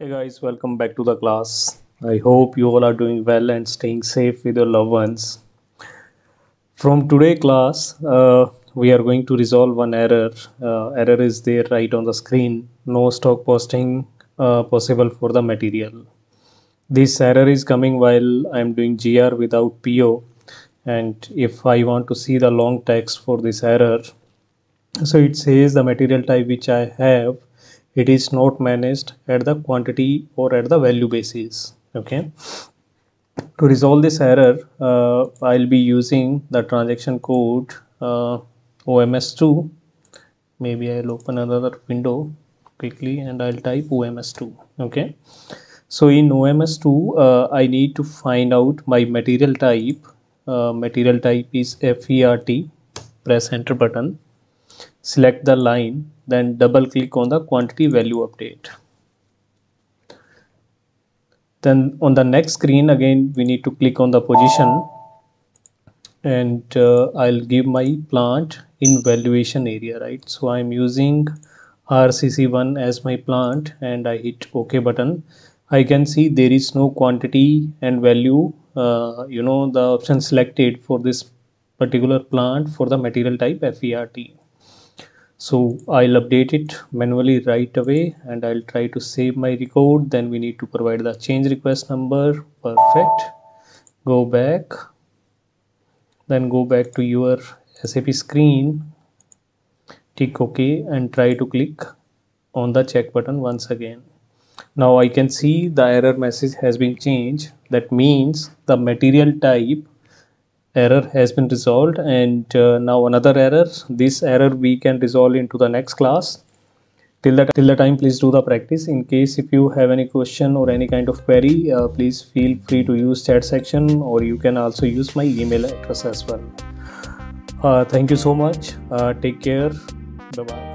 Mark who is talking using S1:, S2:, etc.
S1: Hey guys, welcome back to the class. I hope you all are doing well and staying safe with your loved ones. From today class, uh, we are going to resolve one error. Uh, error is there right on the screen. No stock posting uh, possible for the material. This error is coming while I am doing GR without PO. And if I want to see the long text for this error, so it says the material type which I have it is not managed at the quantity or at the value basis okay? To resolve this error uh, I'll be using the transaction code uh, OMS2 maybe I'll open another window quickly and I'll type OMS2 okay? So in OMS2 uh, I need to find out my material type. Uh, material type is FERT press enter button select the line then double click on the quantity value update. Then on the next screen again we need to click on the position. And uh, I'll give my plant in valuation area right? So I'm using RCC1 as my plant and I hit OK button. I can see there is no quantity and value uh, you know the option selected for this particular plant for the material type FERT so I'll update it manually right away and I'll try to save my record. Then we need to provide the change request number. Perfect. Go back. Then go back to your SAP screen. Tick OK and try to click on the check button once again. Now I can see the error message has been changed. That means the material type error has been resolved and uh, now another error. This error we can resolve into the next class. Till that till the time please do the practice. In case if you have any question or any kind of query uh, please feel free to use chat section or you can also use my email address as well. Uh, thank you so much. Uh, take care. Bye bye